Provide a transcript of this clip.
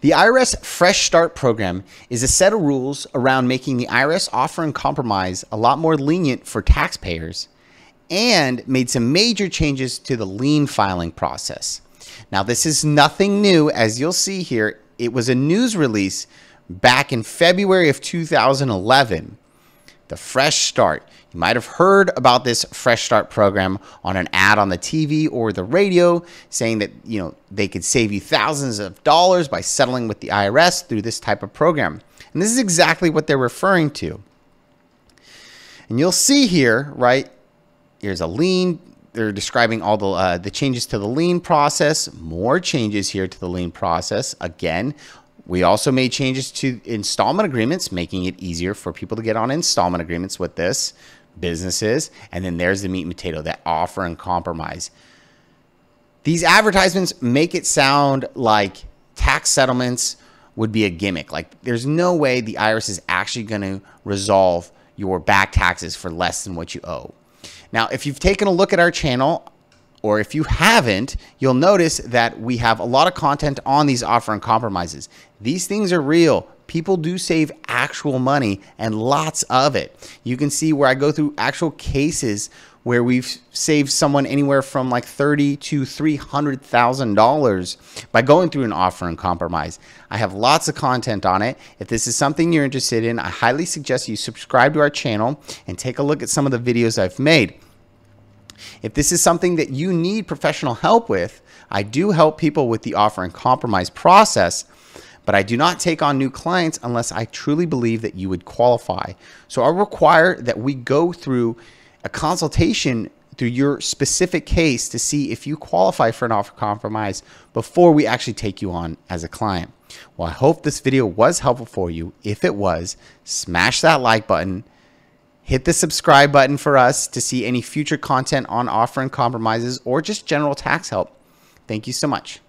The IRS Fresh Start program is a set of rules around making the IRS offer and compromise a lot more lenient for taxpayers and made some major changes to the lien filing process. Now, this is nothing new, as you'll see here. It was a news release back in February of 2011 the Fresh Start. You might have heard about this Fresh Start program on an ad on the TV or the radio saying that, you know, they could save you thousands of dollars by settling with the IRS through this type of program. And this is exactly what they're referring to. And you'll see here, right? Here's a lien. They're describing all the uh, the changes to the lien process. More changes here to the lien process. Again, we also made changes to installment agreements, making it easier for people to get on installment agreements with this, businesses. And then there's the meat and potato, that offer and compromise. These advertisements make it sound like tax settlements would be a gimmick. Like there's no way the IRS is actually going to resolve your back taxes for less than what you owe. Now, if you've taken a look at our channel, or if you haven't, you'll notice that we have a lot of content on these offer and compromises. These things are real. People do save actual money and lots of it. You can see where I go through actual cases where we've saved someone anywhere from like thirty to three hundred thousand dollars by going through an offer and compromise. I have lots of content on it. If this is something you're interested in, I highly suggest you subscribe to our channel and take a look at some of the videos I've made. If this is something that you need professional help with, I do help people with the offer and compromise process, but I do not take on new clients unless I truly believe that you would qualify. So I require that we go through a consultation through your specific case to see if you qualify for an offer compromise before we actually take you on as a client. Well, I hope this video was helpful for you. If it was, smash that like button Hit the subscribe button for us to see any future content on offer and compromises or just general tax help. Thank you so much.